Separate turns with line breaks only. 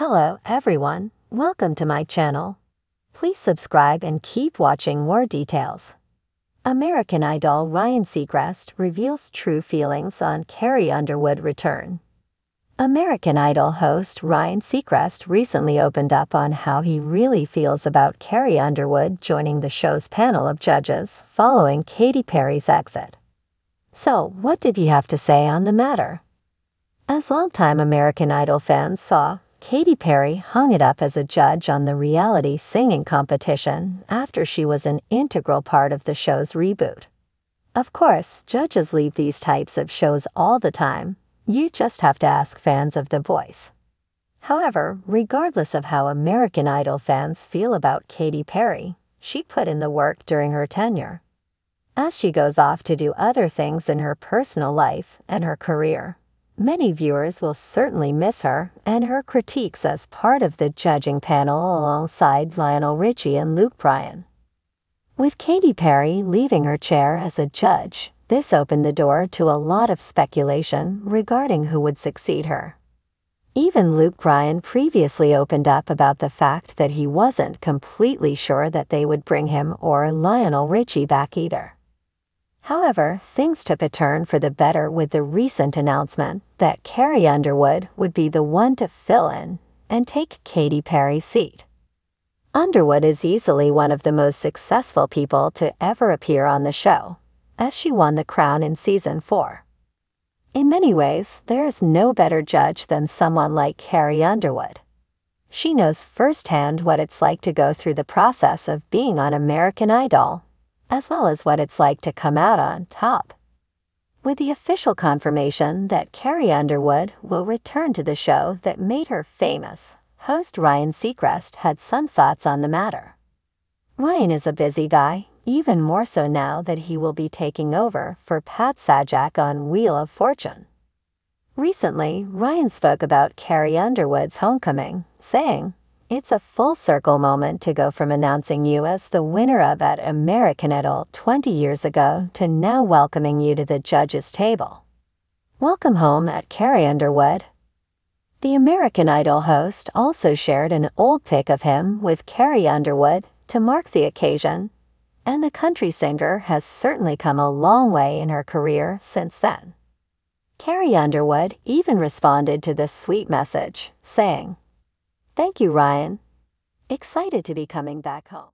Hello, everyone. Welcome to my channel. Please subscribe and keep watching more details. American Idol Ryan Seacrest reveals true feelings on Carrie Underwood return. American Idol host Ryan Seacrest recently opened up on how he really feels about Carrie Underwood joining the show's panel of judges following Katy Perry's exit. So, what did he have to say on the matter? As longtime American Idol fans saw, Katy Perry hung it up as a judge on the reality singing competition after she was an integral part of the show's reboot. Of course, judges leave these types of shows all the time. You just have to ask fans of The Voice. However, regardless of how American Idol fans feel about Katy Perry, she put in the work during her tenure. As she goes off to do other things in her personal life and her career, Many viewers will certainly miss her and her critiques as part of the judging panel alongside Lionel Richie and Luke Bryan. With Katy Perry leaving her chair as a judge, this opened the door to a lot of speculation regarding who would succeed her. Even Luke Bryan previously opened up about the fact that he wasn't completely sure that they would bring him or Lionel Richie back either. However, things took a turn for the better with the recent announcement that Carrie Underwood would be the one to fill in and take Katy Perry's seat. Underwood is easily one of the most successful people to ever appear on the show, as she won the crown in season 4. In many ways, there is no better judge than someone like Carrie Underwood. She knows firsthand what it's like to go through the process of being on American Idol as well as what it's like to come out on top. With the official confirmation that Carrie Underwood will return to the show that made her famous, host Ryan Seacrest had some thoughts on the matter. Ryan is a busy guy, even more so now that he will be taking over for Pat Sajak on Wheel of Fortune. Recently, Ryan spoke about Carrie Underwood's homecoming, saying, it's a full circle moment to go from announcing you as the winner of at American Idol 20 years ago to now welcoming you to the judges' table. Welcome home at Carrie Underwood. The American Idol host also shared an old pic of him with Carrie Underwood to mark the occasion, and the country singer has certainly come a long way in her career since then. Carrie Underwood even responded to this sweet message, saying, Thank you, Ryan. Excited to be coming back home.